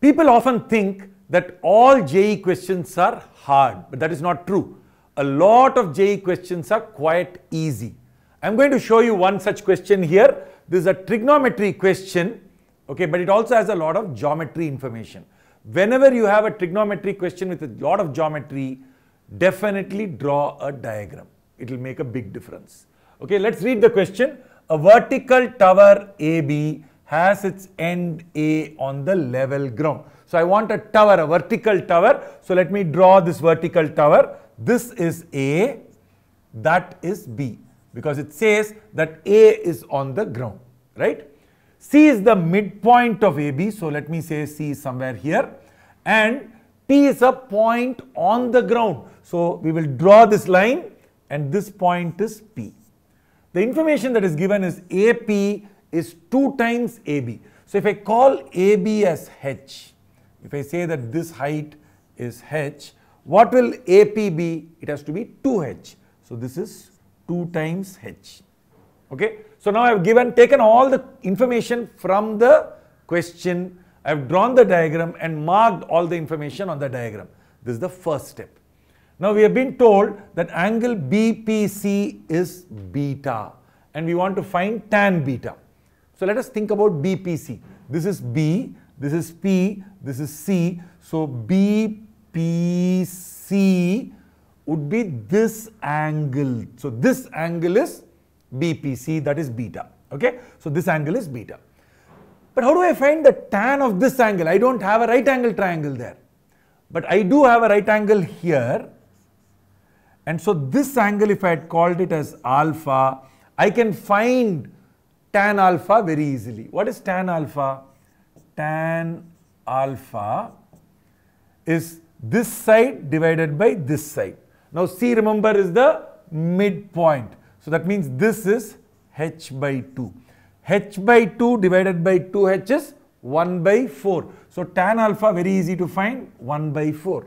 People often think that all JEE questions are hard, but that is not true. A lot of JEE questions are quite easy. I'm going to show you one such question here. This is a trigonometry question, okay, but it also has a lot of geometry information. Whenever you have a trigonometry question with a lot of geometry, definitely draw a diagram. It will make a big difference. Okay, let's read the question. A vertical tower AB has its end A on the level ground. So I want a tower, a vertical tower. So let me draw this vertical tower. This is A, that is B because it says that A is on the ground, right? C is the midpoint of AB. So let me say C is somewhere here and P is a point on the ground. So we will draw this line and this point is P. The information that is given is AP is 2 times AB. So if I call AB as H, if I say that this height is h, what will AP be? It has to be 2h. So this is 2 times h. Okay. So now I have given, taken all the information from the question, I have drawn the diagram and marked all the information on the diagram. This is the first step. Now we have been told that angle BPC is beta and we want to find tan beta. So let us think about BPC. This is B, this is P, this is C. So BPC would be this angle. So this angle is BPC, that is beta. Okay, so this angle is beta. But how do I find the tan of this angle? I don't have a right angle triangle there. But I do have a right angle here. And so this angle, if I had called it as alpha, I can find tan alpha very easily. What is tan alpha? Tan alpha is this side divided by this side. Now C remember is the midpoint. So that means this is h by 2. h by 2 divided by 2h is 1 by 4. So tan alpha very easy to find 1 by 4.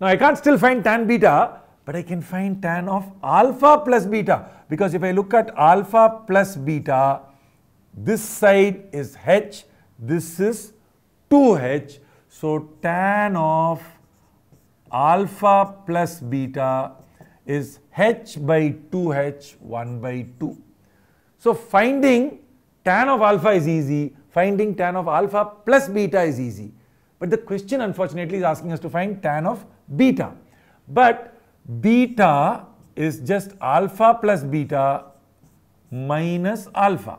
Now I can't still find tan beta but I can find tan of alpha plus beta because if I look at alpha plus beta this side is h this is 2h. So tan of alpha plus beta is h by 2h 1 by 2. So finding tan of alpha is easy, finding tan of alpha plus beta is easy. But the question unfortunately is asking us to find tan of beta. But beta is just alpha plus beta minus alpha,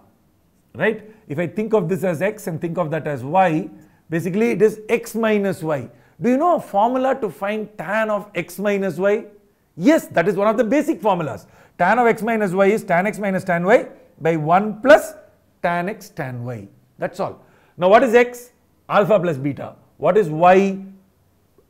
right? If I think of this as x and think of that as y, basically it is x minus y. Do you know a formula to find tan of x minus y? Yes, that is one of the basic formulas. Tan of x minus y is tan x minus tan y by 1 plus tan x tan y. That's all. Now what is x? Alpha plus beta. What is y?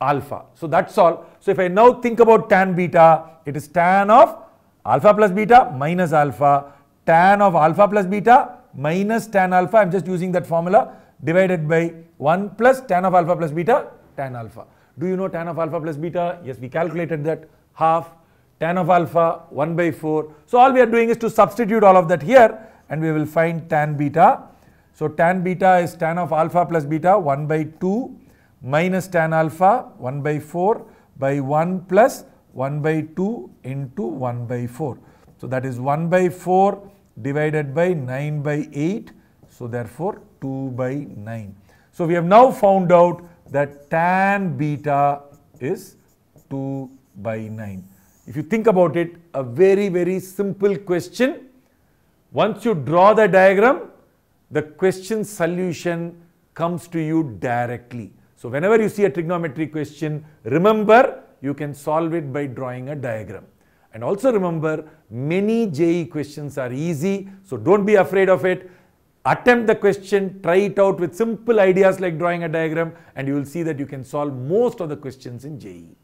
Alpha. So that's all. So if I now think about tan beta, it is tan of alpha plus beta minus alpha, tan of alpha plus beta minus tan alpha, I am just using that formula, divided by 1 plus tan of alpha plus beta, tan alpha. Do you know tan of alpha plus beta? Yes, we calculated that half tan of alpha 1 by 4. So all we are doing is to substitute all of that here and we will find tan beta. So tan beta is tan of alpha plus beta 1 by 2 minus tan alpha 1 by 4 by 1 plus 1 by 2 into 1 by 4. So that is 1 by 4 divided by 9 by 8. So therefore 2 by 9. So we have now found out that tan beta is 2 by 9. If you think about it, a very, very simple question. Once you draw the diagram, the question solution comes to you directly. So whenever you see a trigonometry question, remember you can solve it by drawing a diagram. And also remember, many JEE questions are easy, so don't be afraid of it. Attempt the question, try it out with simple ideas like drawing a diagram and you will see that you can solve most of the questions in JEE.